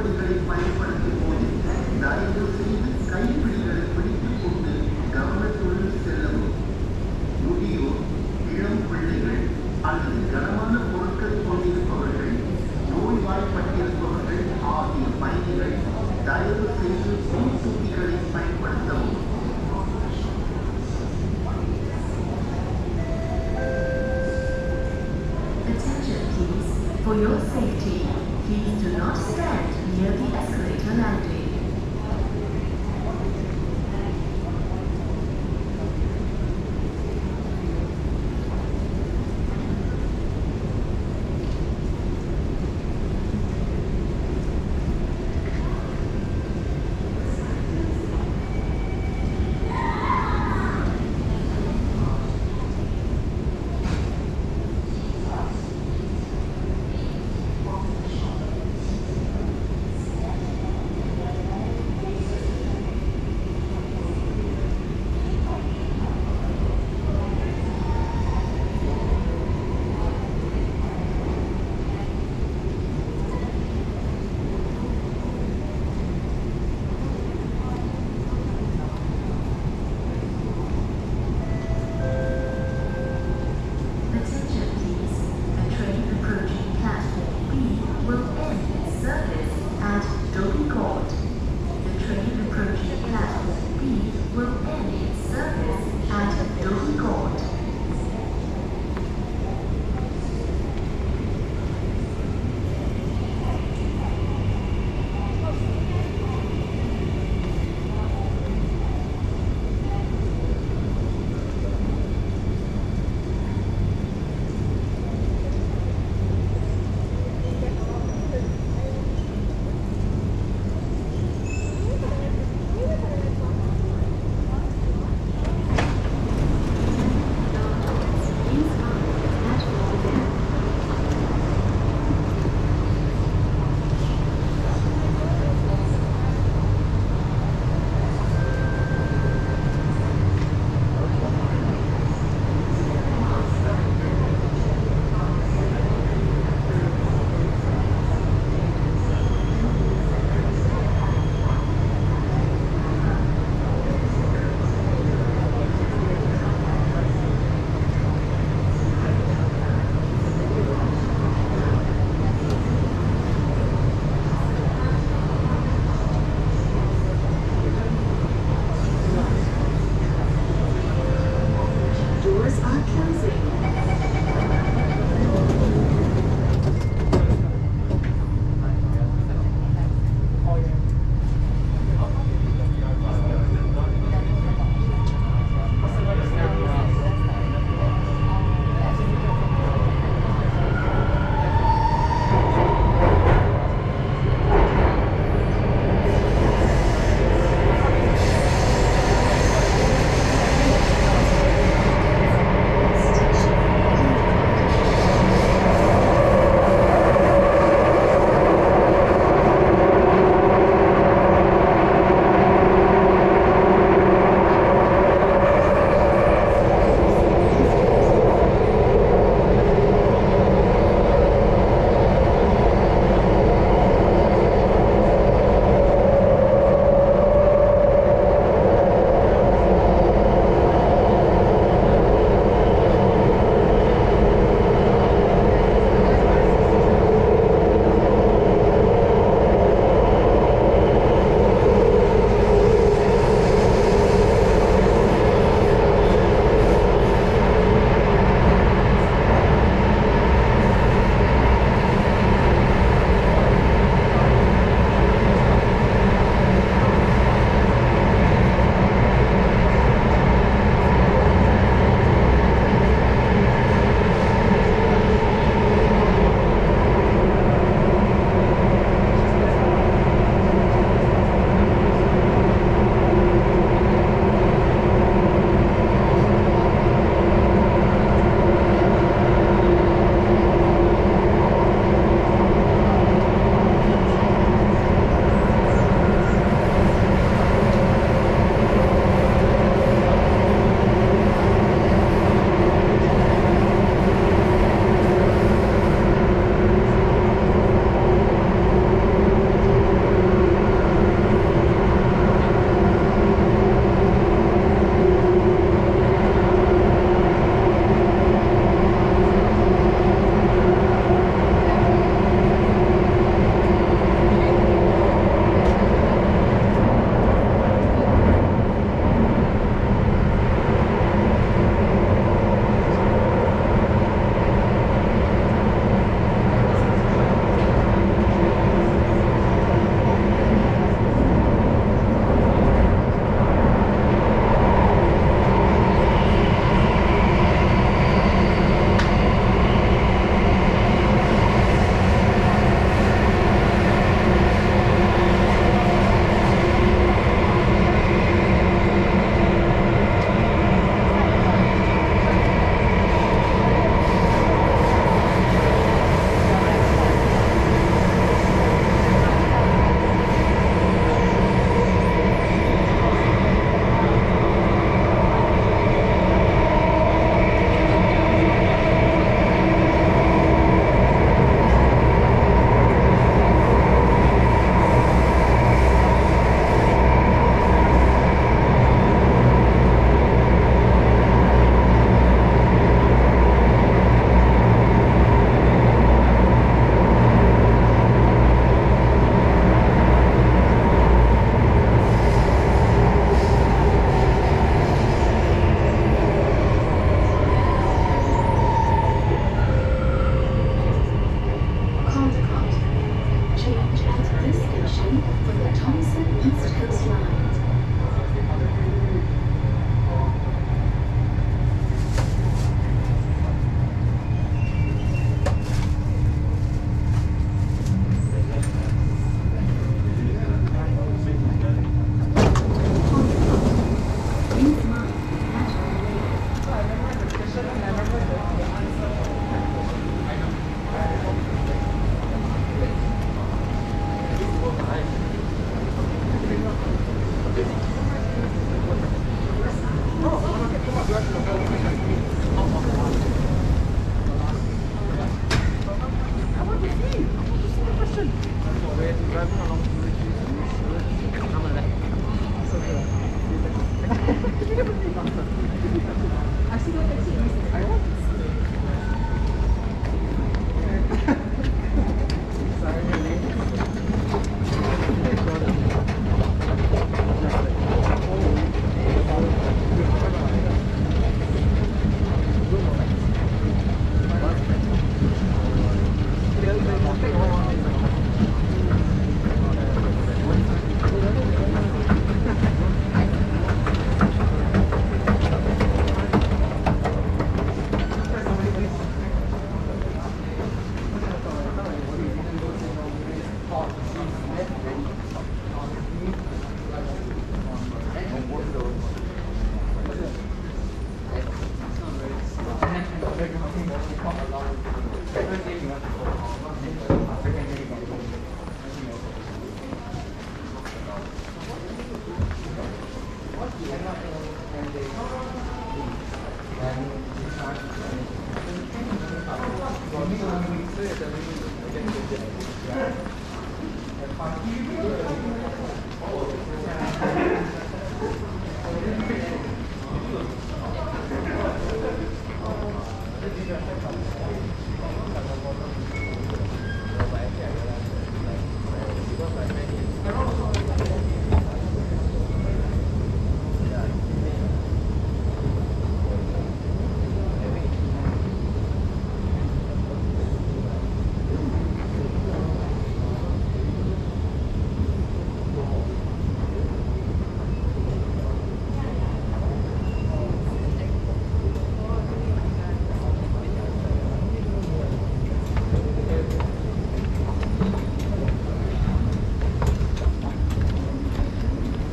கைப்பிடிகளை பயன்படுத்தி போது தயவு செய்து கைப்பிடிகளை பிடித்துக் கொண்டு கவனத்துடன் செல்லவும். முதியோர் இளம் பிள்ளைகள் அல்லது கனமான பொருட்கள் கொண்டிருப்பவர்கள் நோய்வாய்ப்பட்டிருப்பவர்கள் ஆகிய பயணிகள் தயவு செய்து முன்கூட்டிகளை பயன்படுத்தவும். For your safety, please do not stand. 入りがする都内